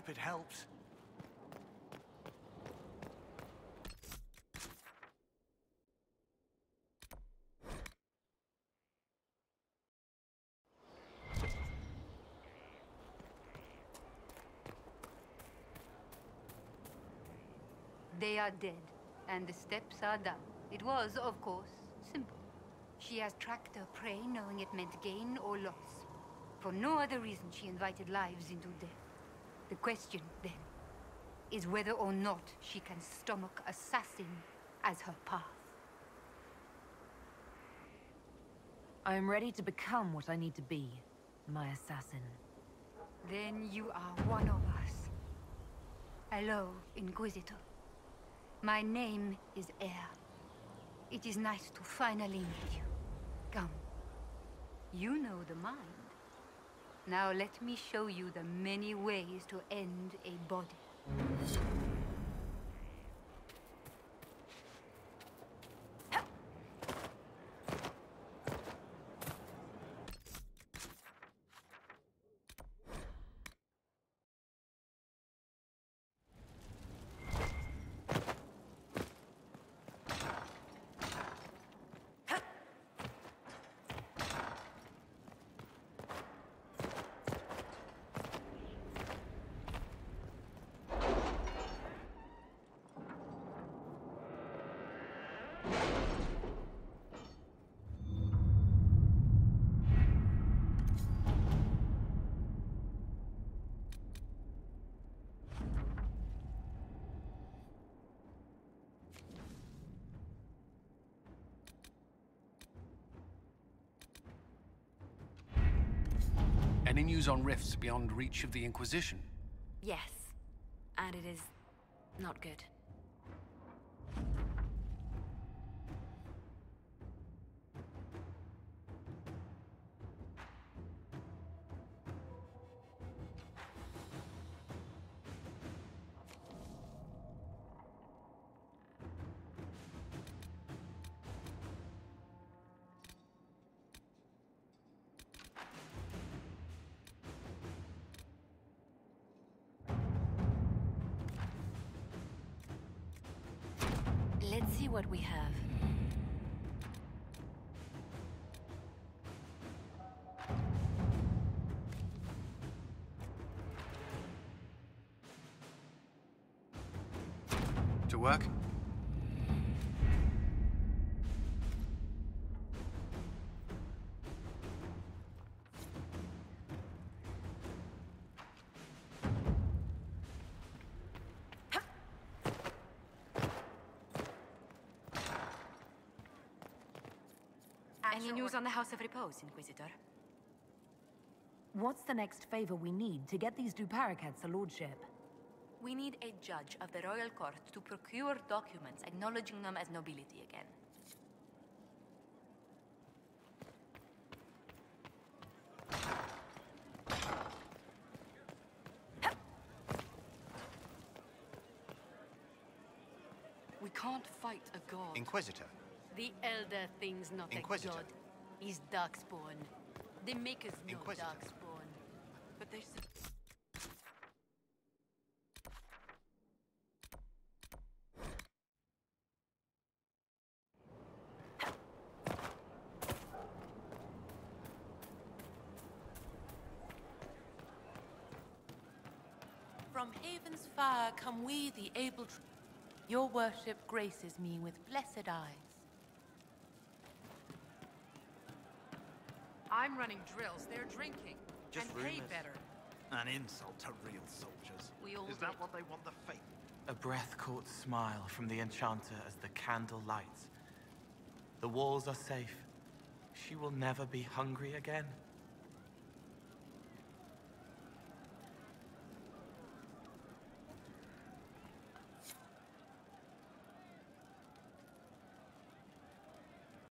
hope it helps. They are dead, and the steps are done. It was, of course, simple. She has tracked her prey knowing it meant gain or loss. For no other reason she invited lives into death. The question, then, is whether or not she can stomach assassin as her path. I am ready to become what I need to be, my assassin. Then you are one of us. Hello, Inquisitor. My name is Air. It is nice to finally meet you. Come. You know the mind. Now let me show you the many ways to end a body. Any news on rifts beyond reach of the Inquisition? Yes. And it is not good. See what we have. To work? Any news on the House of Repose, Inquisitor? What's the next favor we need to get these Duparquets a lordship? We need a judge of the royal court to procure documents acknowledging them as nobility again. We can't fight a god. Inquisitor. The elder thing's not Inquisitor. a god. He's darkspawn. The makers know Inquisitor. darkspawn. But they s- From Haven's fire come we, the able. Your worship graces me with blessed eyes. I'm running drills. They're drinking. Just and pay rumors. better. An insult to real soldiers. We all Is that did. what they want the faith? A breath-caught smile from the enchanter as the candle lights. The walls are safe. She will never be hungry again.